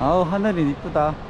아우 하늘이 이쁘다.